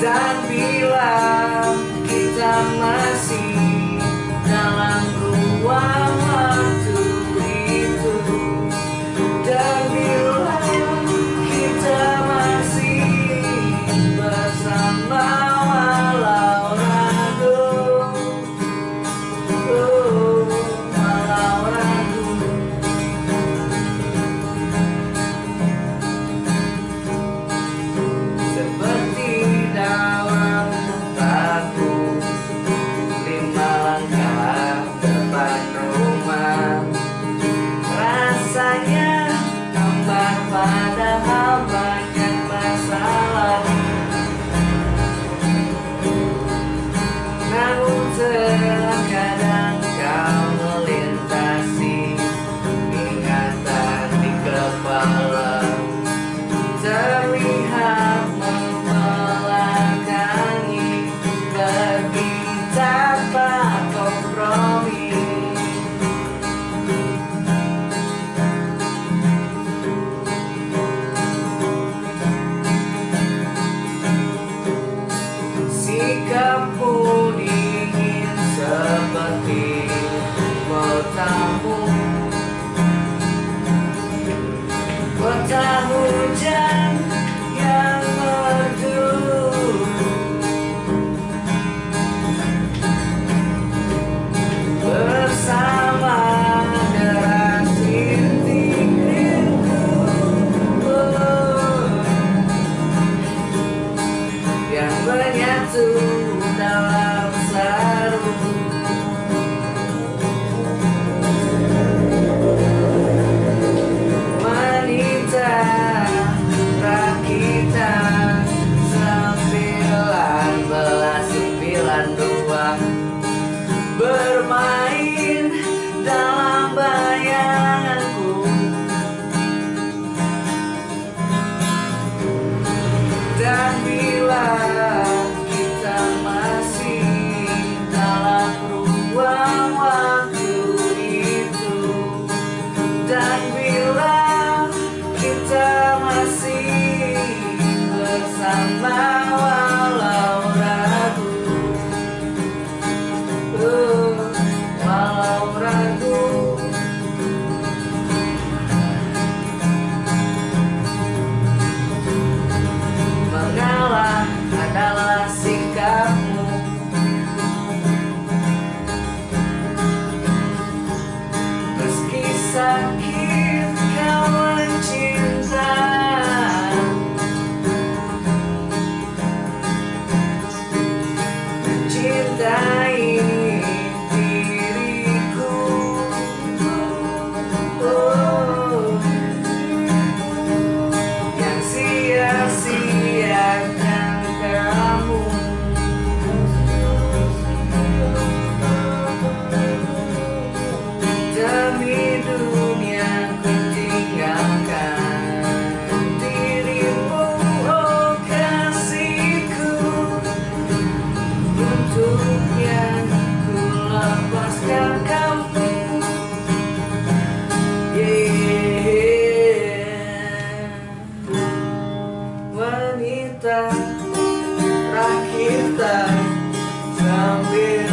dan bila kita masih dalam ruang amor. lugar. I'm with